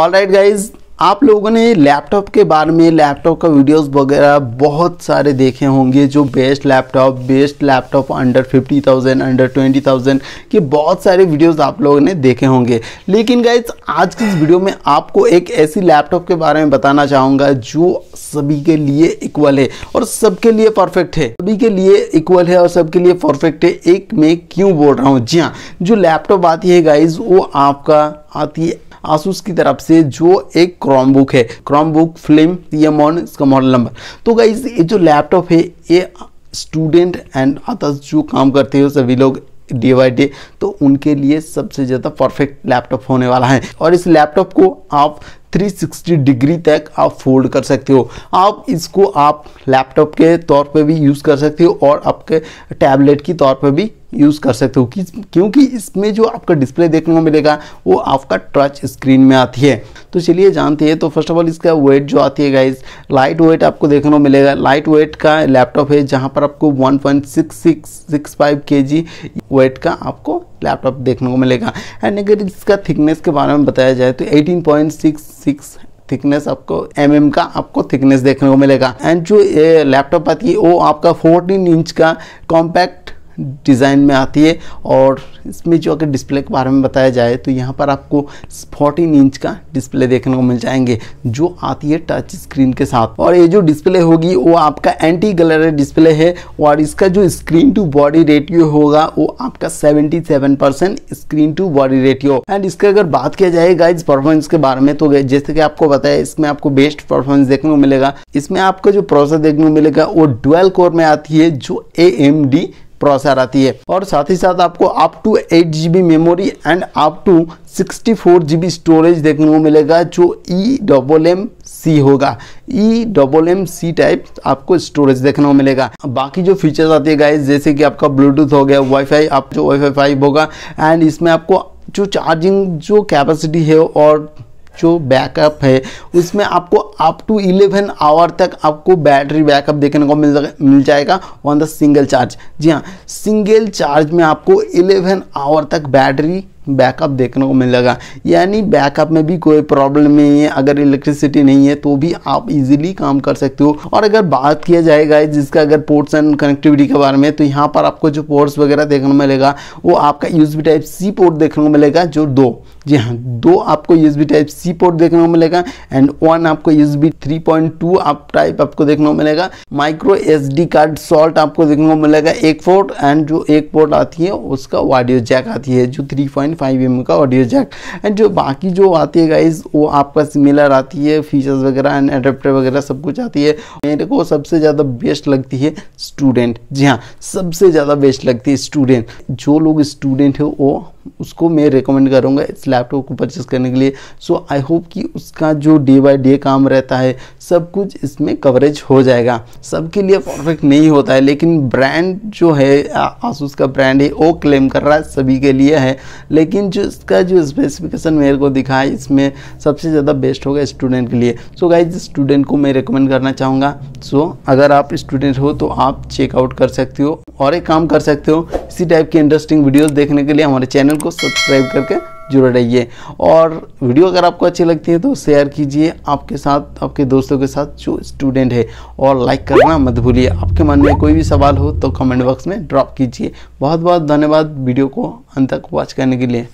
All right guys आप लोगों ने लैपटॉप के बारे में लैपटॉप का वीडियोस वगैरह बहुत सारे देखे होंगे जो best laptop best laptop under 50,000 under 20,000 के बहुत सारे वीडियोस आप लोगों ने देखे होंगे। लेकिन गाइज़ आज की इस वीडियो में आपको एक ऐसी लैपटॉप के बारे में बताना चाहूँगा जो सभी के लिए इक्वल है और सबके लिए परफेक्ट है। सभी के लिए इक्वल है और सबके लिए परफेक्ट है। एक मैं क्यों बोल रहा हूँ? जी हाँ जो लैपटॉप आती है गाइज़ वो आपका आती है आसूस की तरफ़ से, जो एक क्रॉम बुक है। क्रॉम बुक फ़िल्म सीएमऑन इसका मॉडल नंबर तो गाइज़ ये जो लैपटॉप है, ये स्टूडेंट एंड अदर्स जो काम करते हैं सभी लोग डे बाई डे तो उनके लिए सबसे ज़्यादा परफेक्ट लैपटॉप होने वाला है। और इस लैपटॉप को आप 360 डिग्री तक आप फोल्ड कर सकते हो। आप इसको आप लैपटॉप के तौर पे भी यूज़ कर सकते हो और आपके टैबलेट की तौर पे भी यूज़ कर सकते हो क्योंकि इसमें जो आपका डिस्प्ले देखने को मिलेगा, वो आपका टच स्क्रीन में आती है। तो चलिए जानते हैं। तो फ़र्स्ट ऑफ़ ऑल इसका वेट जो आती है गाइज़ लाइट वेट आपको देखने को मिलेगा। लाइट वेट का लैपटॉप है जहाँ पर आपको 1.6665 केजी वेट का आपको लैपटॉप देखने को मिलेगा। एंड अगर इसका थिकनेस के बारे में बताया जाए तो 18.66 थिकनेस आपको एम mm का आपको थिकनेस देखने को मिलेगा। एंड जो लैपटॉप आती है, वो आपका 14 इंच का कॉम्पैक्ट डिज़ाइन में आती है और इसमें जो अगर डिस्प्ले के बारे में बताया जाए तो यहाँ पर आपको 14 इंच का डिस्प्ले देखने को मिल जाएँगे, जो आती है टच स्क्रीन के साथ। और ये जो डिस्प्ले होगी, वो आपका एंटी गलर डिस्प्ले है और इसका जो स्क्रीन टू बॉडी रेटियो होगा, वो आपका 77 percent screen to body ratio and इसका अगर बात किया जाए गाइज़ परफॉर्मेंस के बारे में तो जैसे कि आपको बताया, इसमें आपको बेस्ट परफॉर्मेंस देखने को मिलेगा। इसमें आपका जो प्रोसेसर देखने को मिलेगा, वो डुअल कोर में आती है, जो एएमडी प्रोसेसर आती है। और साथ ही साथ आपको up to eight G memory and up to sixty four G B storage देखने को मिलेगा, जो ई डबल एम सी होगा। E double M C type आपको स्टोरेज देखने को मिलेगा। बाकी जो फीचर्स आते हैं गाइस जैसे कि आपका ब्लूटूथ हो गया वाईफाई आप जो वाईफाई फाइव होगा एंड इसमें आपको जो चार्जिंग जो कैपेसिटी है और जो बैकअप है, उसमें आपको अप टू 11 आवर तक आपको बैटरी बैकअप देखने को मिल मिल जाएगा ऑन द सिंगल चार्ज जी हाँ सिंगल चार्ज में आपको 11 आवर तक बैटरी बैकअप देखने को मिलेगा यानी बैकअप में भी कोई प्रॉब्लम नहीं है, अगर इलेक्ट्रिसिटी नहीं है तो भी आप इजीली काम कर सकते हो। और अगर बात किया जाएगा जिसका अगर पोर्ट्स एंड कनेक्टिविटी के बारे में तो यहाँ पर आपको जो पोर्ट्स वगैरह देखने को मिलेगा, वो आपका यूज़ टाइप सी पोर्ट देखने को मिलेगा, जो दो। जी हाँ दो आपको यूएसबी टाइप सी पोर्ट देखने को मिलेगा एंड वन आपको यूएसबी 3.2 आप टाइप आपको देखने को मिलेगा। माइक्रो एसडी कार्ड सॉल्ट आपको देखने को मिलेगा, एक पोर्ट एंड जो एक पोर्ट आती है, उसका ऑडियो जैक आती है, जो 3.5 पॉइंट mm का ऑडियो जैक एंड जो बाकी जो आती है गाइज़ वो आपका सिमिलर आती है फीचर्स वगैरह एंड एडेप्टर वगैरह सब कुछ आती है। मेरे को सबसे ज़्यादा बेस्ट लगती है स्टूडेंट जी हाँ सबसे ज़्यादा बेस्ट लगती है स्टूडेंट जो लोग स्टूडेंट है, वो उसको मैं रिकमेंड करूँगा इस लैपटॉप को परचेस करने के लिए। सो आई होप कि उसका जो डे बाय डे काम रहता है सब कुछ इसमें कवरेज हो जाएगा। सबके लिए परफेक्ट नहीं होता है लेकिन ब्रांड जो है आसूस का ब्रांड है वो क्लेम कर रहा है सभी के लिए है। लेकिन जो इसका जो स्पेसिफिकेशन मेरे को दिखा है इसमें सबसे ज़्यादा बेस्ट होगा स्टूडेंट के लिए। सो so गाइज़ स्टूडेंट को मैं रिकमेंड करना चाहूँगा। सो so, अगर आप स्टूडेंट हो तो आप चेकआउट कर सकते हो। और एक काम कर सकते हो इसी टाइप की इंटरेस्टिंग वीडियोस देखने के लिए हमारे चैनल को सब्सक्राइब करके जुड़े रहिए। और वीडियो अगर आपको अच्छी लगती है तो शेयर कीजिए। आपके साथ, आपके दोस्तों के साथ जो स्टूडेंट है, और लाइक करना मत भूलिए। आपके मन में कोई भी सवाल हो तो कमेंट बॉक्स में ड्रॉप कीजिए। बहुत बहुत धन्यवाद वीडियो को अंत तक वॉच करने के लिए।